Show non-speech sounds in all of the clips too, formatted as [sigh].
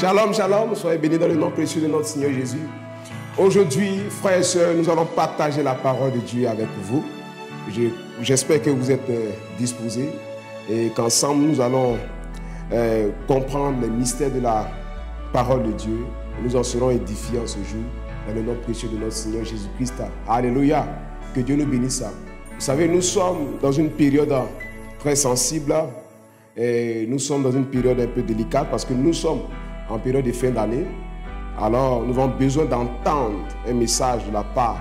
Shalom, shalom, soyez bénis dans le nom précieux de notre Seigneur Jésus. Aujourd'hui, frères et sœurs, nous allons partager la parole de Dieu avec vous. J'espère que vous êtes euh, disposés et qu'ensemble nous allons euh, comprendre les mystères de la parole de Dieu. Nous en serons édifiés en ce jour dans le nom précieux de notre Seigneur Jésus-Christ. Alléluia. Que Dieu nous bénisse. Vous savez, nous sommes dans une période très sensible et nous sommes dans une période un peu délicate parce que nous sommes en période de fin d'année. Alors, nous avons besoin d'entendre un message de la part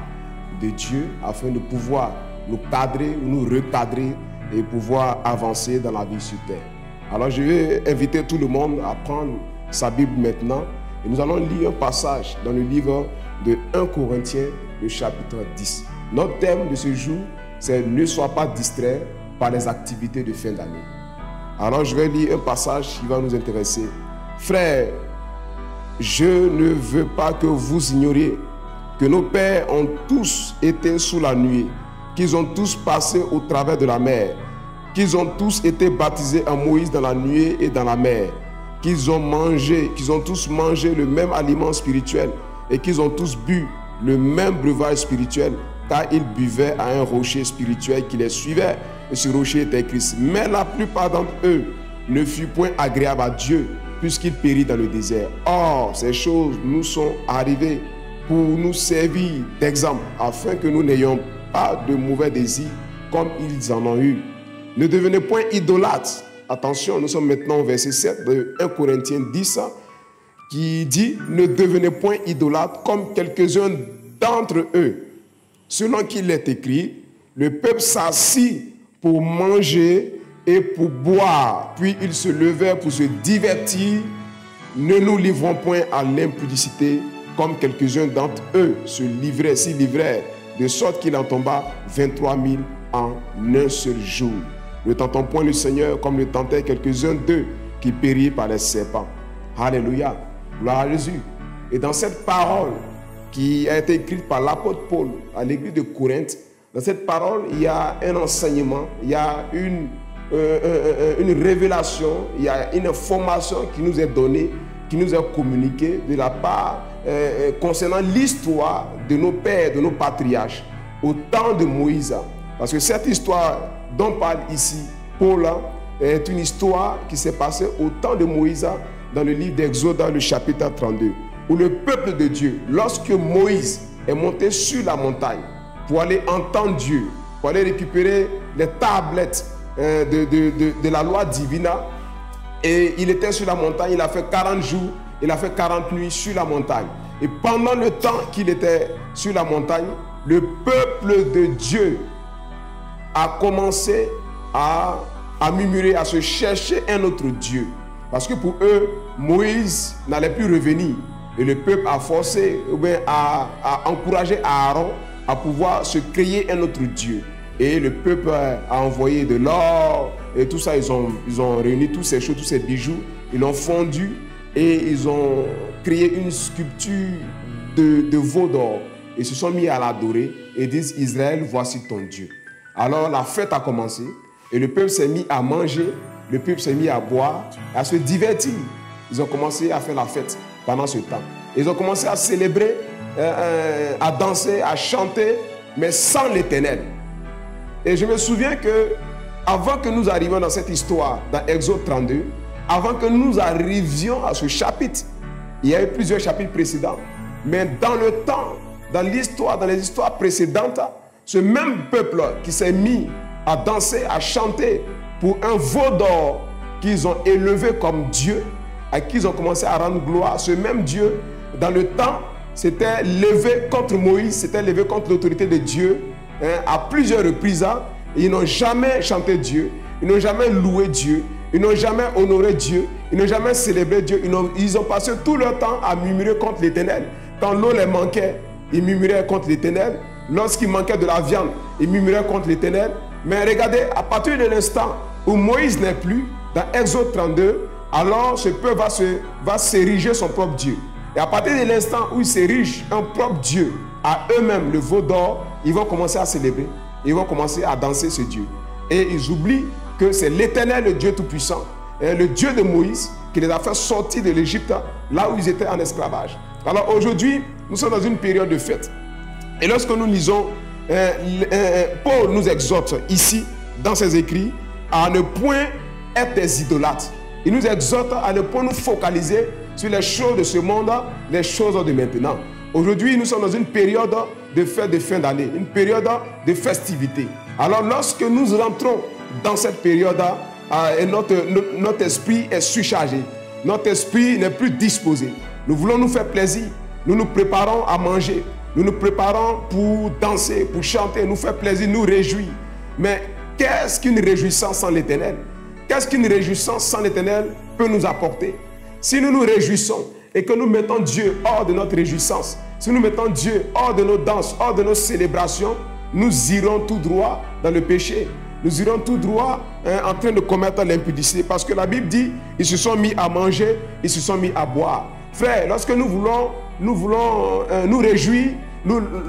de Dieu afin de pouvoir nous cadrer, nous recadrer et pouvoir avancer dans la vie sur terre. Alors, je vais inviter tout le monde à prendre sa Bible maintenant et nous allons lire un passage dans le livre de 1 Corinthiens, le chapitre 10. Notre thème de ce jour, c'est Ne sois pas distrait par les activités de fin d'année. Alors, je vais lire un passage qui va nous intéresser. Frères, je ne veux pas que vous ignoriez que nos pères ont tous été sous la nuit, qu'ils ont tous passé au travers de la mer, qu'ils ont tous été baptisés en Moïse dans la nuit et dans la mer, qu'ils ont mangé, qu'ils ont tous mangé le même aliment spirituel et qu'ils ont tous bu le même breuvage spirituel, car ils buvaient à un rocher spirituel qui les suivait, et ce rocher était Christ. Mais la plupart d'entre eux ne furent point agréables à Dieu, puisqu'il périt dans le désert. Or, ces choses nous sont arrivées pour nous servir d'exemple, afin que nous n'ayons pas de mauvais désirs comme ils en ont eu. Ne devenez point idolâtres. Attention, nous sommes maintenant au verset 7 de 1 Corinthiens 10 qui dit Ne devenez point idolâtres comme quelques-uns d'entre eux. Selon qu'il est écrit, le peuple s'assit pour manger et pour boire. Puis ils se levèrent pour se divertir. Ne nous livrons point à l'impudicité comme quelques-uns d'entre eux se livraient, s'y livraient, de sorte qu'il en tomba 23 000 en un seul jour. Ne tentons point le Seigneur comme le tentaient quelques-uns d'eux qui périrent par les serpents. Alléluia. Gloire à Jésus. Et dans cette parole qui a été écrite par l'apôtre Paul à l'église de Corinthe, dans cette parole, il y a un enseignement, il y a une euh, euh, euh, une révélation, il y a une information qui nous est donnée, qui nous est communiquée de la part concernant l'histoire de nos pères, de nos patriarches, au temps de Moïse. Parce que cette histoire dont parle ici Paul est une histoire qui s'est passée au temps de Moïse dans le livre d'Exode, le chapitre 32, où le peuple de Dieu, lorsque Moïse est monté sur la montagne pour aller entendre Dieu, pour aller récupérer les tablettes euh, de, la loi divina. Et il était sur la montagne, il a fait 40 jours, il a fait 40 nuits sur la montagne. Et pendant le temps qu'il était sur la montagne, le peuple de Dieu a commencé à, à murmurer, à se chercher un autre Dieu. Parce que pour eux, Moïse n'allait plus revenir. Et le peuple a forcé, ou bien a encouragé Aaron à pouvoir se créer un autre Dieu. Et le peuple a envoyé de l'or et tout ça. Ils ont, réuni tous ces choses, tous ces bijoux. Ils l'ont fondu et ils ont créé une sculpture de, de veau d'or. Ils se sont mis à l'adorer et disent Israël, voici ton Dieu. Alors la fête a commencé et le peuple s'est mis à manger, le peuple s'est mis à boire, à se divertir. Ils ont commencé à faire la fête pendant ce temps. Ils ont commencé à célébrer, euh, euh, à danser, à chanter, mais sans l'éternel. Et je me souviens que avant que nous arrivions dans cette histoire, dans Exode 32, avant que nous arrivions à ce chapitre, il y a eu plusieurs chapitres précédents. Mais dans le temps, dans l'histoire, dans les histoires précédentes, ce même peuple qui s'est mis à danser, à chanter pour un veau d'or qu'ils ont élevé comme Dieu, à qui ils ont commencé à rendre gloire, ce même Dieu, dans le temps, s'était levé contre Moïse, s'était levé contre l'autorité de Dieu Hein, à plusieurs reprises, hein, ils n'ont jamais chanté Dieu, ils n'ont jamais loué Dieu, ils n'ont jamais honoré Dieu, ils n'ont jamais célébré Dieu, ils ont, ils passé tout leur temps à murmurer contre l'Éternel. Quand l'eau les manquait, ils murmuraient contre l'Éternel. Lorsqu'il manquait de la viande, ils murmuraient contre l'Éternel. Mais regardez, à partir de l'instant où Moïse n'est plus, dans Exode 32, alors ce peuple va, se, va s'ériger son propre Dieu. Et à partir de l'instant où il s'érige un propre Dieu, à eux-mêmes, le veau d'or, ils vont commencer à célébrer. Ils vont commencer à danser ce Dieu. Et ils oublient que c'est l'éternel, le Dieu Tout-Puissant, le Dieu de Moïse, qui les a fait sortir de l'Égypte, là où ils étaient en esclavage. Alors aujourd'hui, nous sommes dans une période de fête. Et lorsque nous lisons, euh, euh, Paul nous exhorte ici, dans ses écrits, à ne point être des idolâtres. Il nous exhorte à ne point nous focaliser sur les choses de ce monde, les choses de maintenant. Aujourd'hui, nous sommes dans une période de fête de fin d'année, une période de festivité. Alors lorsque nous rentrons dans cette période, euh, notre, notre esprit est surchargé. Notre esprit n'est plus disposé. Nous voulons nous faire plaisir. Nous nous préparons à manger. Nous nous préparons pour danser, pour chanter, nous faire plaisir, nous réjouir. Mais qu'est-ce qu'une réjouissance sans l'éternel? Qu'est-ce qu'une réjouissance sans l'éternel peut nous apporter? Si nous nous réjouissons et que nous mettons Dieu hors de notre réjouissance, si nous mettons Dieu hors de nos danses, hors de nos célébrations, nous irons tout droit dans le péché. Nous irons tout droit hein, en train de commettre l'impudicité. Parce que la Bible dit, ils se sont mis à manger, ils se sont mis à boire. Frère, lorsque nous voulons nous, voulons, euh, nous réjouir,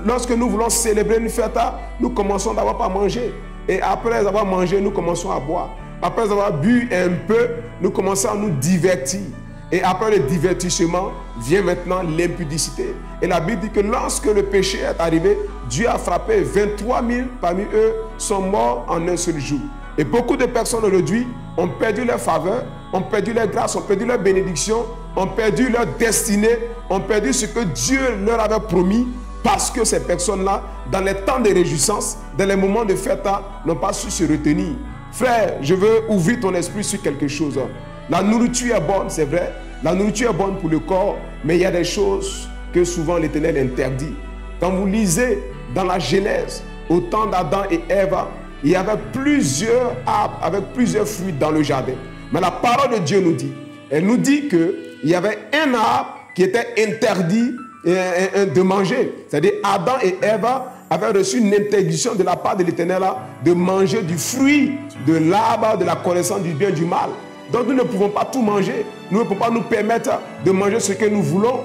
lorsque nous voulons célébrer une fête, nous commençons d'abord par manger. Et après avoir mangé, nous commençons à boire. Après avoir bu un peu, nous commençons à nous divertir. Et après le divertissement, vient maintenant l'impudicité. Et la Bible dit que lorsque le péché est arrivé, Dieu a frappé 23 000 parmi eux sont morts en un seul jour. Et beaucoup de personnes aujourd'hui ont perdu leur faveur, ont perdu leur grâce, ont perdu leur bénédiction, ont perdu leur destinée, ont perdu ce que Dieu leur avait promis parce que ces personnes-là, dans les temps de réjouissance, dans les moments de fête, n'ont pas su se retenir. Frère, je veux ouvrir ton esprit sur quelque chose. La nourriture est bonne, c'est vrai. La nourriture est bonne pour le corps, mais il y a des choses que souvent l'Éternel interdit. Quand vous lisez dans la Genèse, au temps d'Adam et Ève, il y avait plusieurs arbres avec plusieurs fruits dans le jardin. Mais la parole de Dieu nous dit, elle nous dit qu'il y avait un arbre qui était interdit euh, euh, de manger. C'est-à-dire Adam et Ève avaient reçu une interdiction de la part de l'Éternel de manger du fruit de l'arbre de la connaissance du bien et du mal. Donc nous ne pouvons pas tout manger. Nous ne pouvons pas nous permettre de manger ce que nous voulons,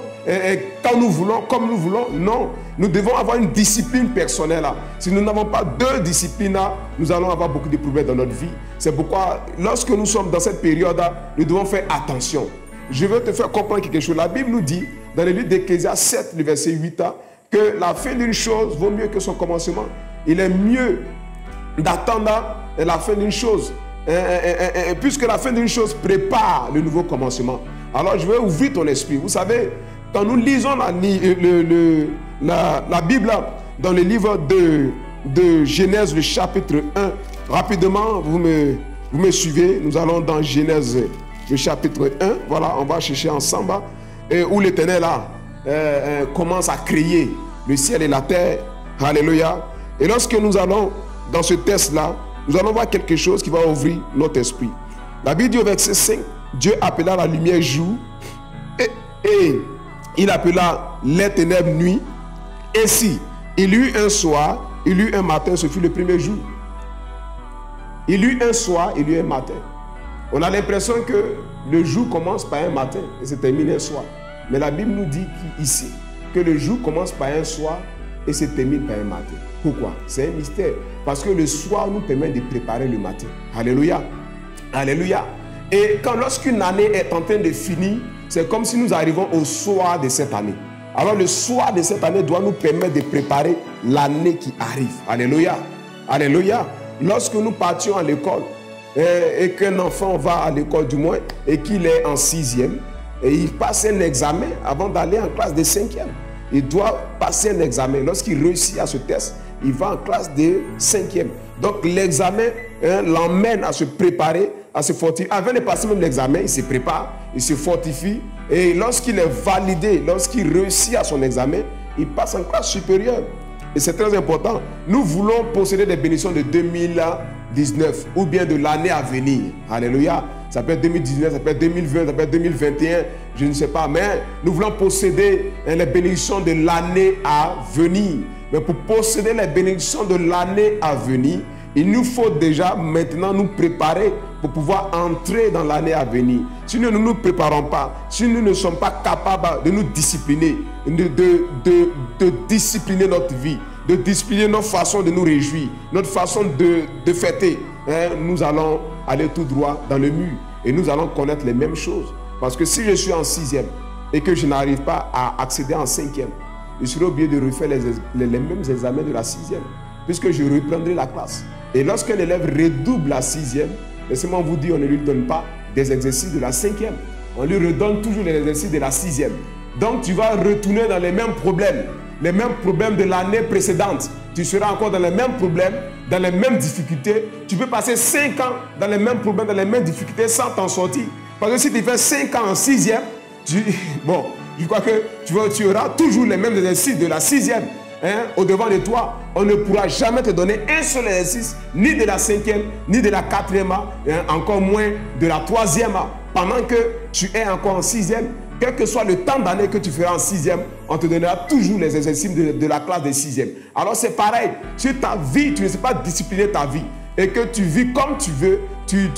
quand nous voulons, comme nous voulons. Non, nous devons avoir une discipline personnelle. Si nous n'avons pas deux disciplines, nous allons avoir beaucoup de problèmes dans notre vie. C'est pourquoi, lorsque nous sommes dans cette période, nous devons faire attention. Je veux te faire comprendre quelque chose. La Bible nous dit, dans le livre d'Ecclésias 7, le verset 8, que la fin d'une chose vaut mieux que son commencement. Il est mieux d'attendre la fin d'une chose puisque la fin d'une chose prépare le nouveau commencement. Alors je vais ouvrir ton esprit. Vous savez, quand nous lisons la, la, Bible dans le livre de, Genèse, le chapitre 1, rapidement, vous me, suivez. Nous allons dans Genèse, le chapitre 1. Voilà, on va chercher ensemble. Et où l'Éternel euh, euh, commence à créer le ciel et la terre. Alléluia. Et lorsque nous allons dans ce test-là, nous allons voir quelque chose qui va ouvrir notre esprit. La Bible dit au verset 5, Dieu appela la lumière jour et, il appela les ténèbres nuit. Ainsi, il eut un soir, il eut un matin, ce fut le premier jour. Il eut un soir, il eut un matin. On a l'impression que le jour commence par un matin et se termine un soir. Mais la Bible nous dit ici que le jour commence par un soir et se termine par un matin. Pourquoi? C'est un mystère. Parce que le soir nous permet de préparer le matin. Alléluia. Alléluia. Et quand lorsqu'une année est en train de finir, c'est comme si nous arrivons au soir de cette année. Alors le soir de cette année doit nous permettre de préparer l'année qui arrive. Alléluia. Alléluia. Lorsque nous partions à l'école et, et qu'un enfant va à l'école du moins et qu'il est en sixième, et il passe un examen avant d'aller en classe de cinquième il doit passer un examen. Lorsqu'il réussit à ce test, il va en classe de cinquième. Donc l'examen hein, l'emmène à se préparer, à se fortifier. Avant de passer même l'examen, il se prépare, il se fortifie. Et lorsqu'il est validé, lorsqu'il réussit à son examen, il passe en classe supérieure. Et c'est très important. Nous voulons posséder des bénédictions de 2019 ou bien de l'année à venir. Alléluia. Ça peut être 2019, ça peut être 2020, ça peut être 2021, je ne sais pas. Mais nous voulons posséder hein, les bénédictions de l'année à venir. Mais pour posséder les bénédictions de l'année à venir, il nous faut déjà maintenant nous préparer pour pouvoir entrer dans l'année à venir. Si nous ne nous préparons pas, si nous ne sommes pas capables de nous discipliner, de, discipliner notre vie, de discipliner notre façon de nous réjouir, notre façon de, fêter, hein, nous allons aller tout droit dans le mur et nous allons connaître les mêmes choses. Parce que si je suis en sixième et que je n'arrive pas à accéder en cinquième, je serai obligé de refaire les, mêmes examens de la sixième, puisque je reprendrai la classe. Et lorsqu'un élève redouble la sixième, laissez-moi vous dire, on ne lui donne pas des exercices de la cinquième. On lui redonne toujours les exercices de la sixième. Donc tu vas retourner dans les mêmes problèmes, les mêmes problèmes de l'année précédente. Tu seras encore dans les mêmes problèmes, dans les mêmes difficultés. Tu peux passer cinq ans dans les mêmes problèmes, dans les mêmes difficultés sans t'en sortir. Parce que si tu fais cinq ans en sixième, tu, [laughs] bon, je crois que tu, tu auras toujours les mêmes exercices de la sixième. Hein, au devant de toi, on ne pourra jamais te donner un seul exercice, ni de la cinquième, ni de la quatrième, hein, encore moins de la troisième, pendant que tu es encore en sixième. Quel que soit le temps d'année que tu feras en sixième, on te donnera toujours les exercices de, la classe de sixième. Alors c'est pareil, si ta vie, tu ne sais pas discipliner ta vie et que tu vis comme tu veux, tu,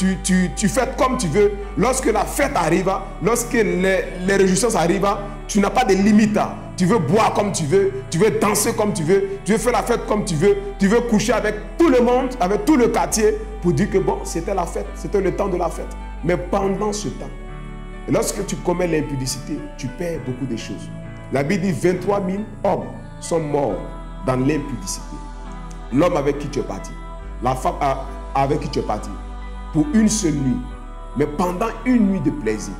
tu, fais comme tu veux. Lorsque la fête arrive, lorsque les, les réjouissances arrivent, tu n'as pas de limite. Tu veux boire comme tu veux, tu veux danser comme tu veux, tu veux faire la fête comme tu veux, tu veux coucher avec tout le monde, avec tout le quartier pour dire que bon, c'était la fête, c'était le temps de la fête. Mais pendant ce temps, lorsque tu commets l'impudicité, tu perds beaucoup de choses. La Bible dit 23 000 hommes sont morts dans l'impudicité. L'homme avec qui tu es parti, la femme avec qui tu es parti, pour une seule nuit, mais pendant une nuit de plaisir,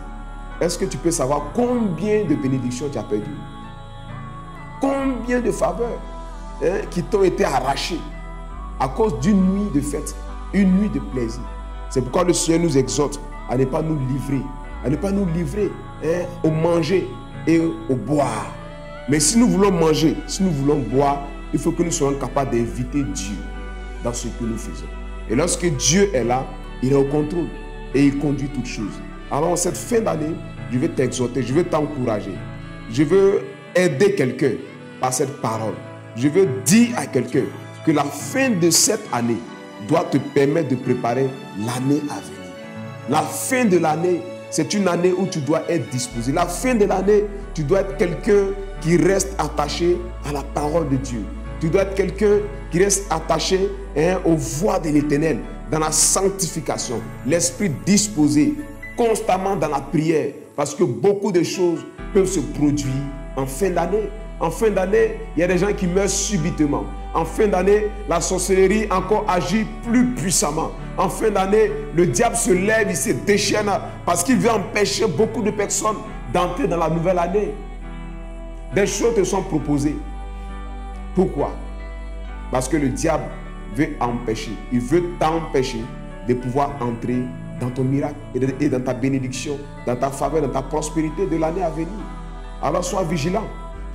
est-ce que tu peux savoir combien de bénédictions tu as perdu Combien de faveurs hein, qui t'ont été arrachées à cause d'une nuit de fête, une nuit de plaisir? C'est pourquoi le Seigneur nous exhorte à ne pas nous livrer, à ne pas nous livrer hein, au manger et au boire. Mais si nous voulons manger, si nous voulons boire, il faut que nous soyons capables d'inviter Dieu dans ce que nous faisons. Et lorsque Dieu est là, il est au contrôle et il conduit toutes choses. Alors, cette fin d'année, je vais t'exhorter, je vais t'encourager. Je veux aider quelqu'un par cette parole. Je veux dire à quelqu'un que la fin de cette année doit te permettre de préparer l'année à venir. La fin de l'année, c'est une année où tu dois être disposé. La fin de l'année, tu dois être quelqu'un qui reste attaché à la parole de Dieu. Tu dois être quelqu'un qui reste attaché hein, aux voies de l'éternel, dans la sanctification, l'esprit disposé, constamment dans la prière, parce que beaucoup de choses peuvent se produire en fin d'année. En fin d'année, il y a des gens qui meurent subitement. En fin d'année, la sorcellerie encore agit plus puissamment. En fin d'année, le diable se lève, il se déchaîne parce qu'il veut empêcher beaucoup de personnes d'entrer dans la nouvelle année. Des choses te sont proposées. Pourquoi? Parce que le diable veut empêcher, il veut t'empêcher de pouvoir entrer dans ton miracle et dans ta bénédiction, dans ta faveur, dans ta prospérité de l'année à venir. Alors sois vigilant.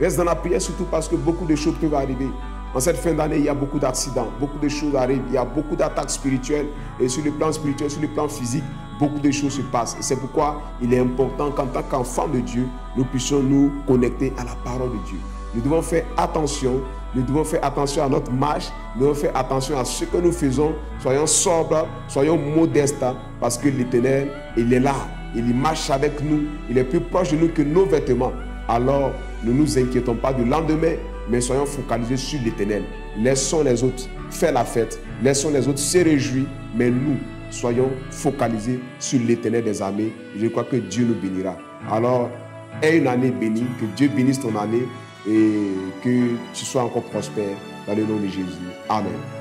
Reste dans la prière surtout parce que beaucoup de choses peuvent arriver. En cette fin d'année, il y a beaucoup d'accidents, beaucoup de choses arrivent, il y a beaucoup d'attaques spirituelles et sur le plan spirituel, sur le plan physique, beaucoup de choses se passent. C'est pourquoi il est important qu'en tant qu'enfant de Dieu, nous puissions nous connecter à la parole de Dieu. Nous devons faire attention, nous devons faire attention à notre marche, nous devons faire attention à ce que nous faisons. Soyons sobres, soyons modestes, parce que l'Éternel, il est là, il marche avec nous, il est plus proche de nous que nos vêtements alors ne nous inquiétons pas du lendemain, mais soyons focalisés sur l'éternel. Laissons les autres faire la fête, laissons les autres se réjouir, mais nous, soyons focalisés sur l'éternel des armées. Je crois que Dieu nous bénira. Alors, aie une année bénie, que Dieu bénisse ton année et que tu sois encore prospère dans le nom de Jésus. Amen.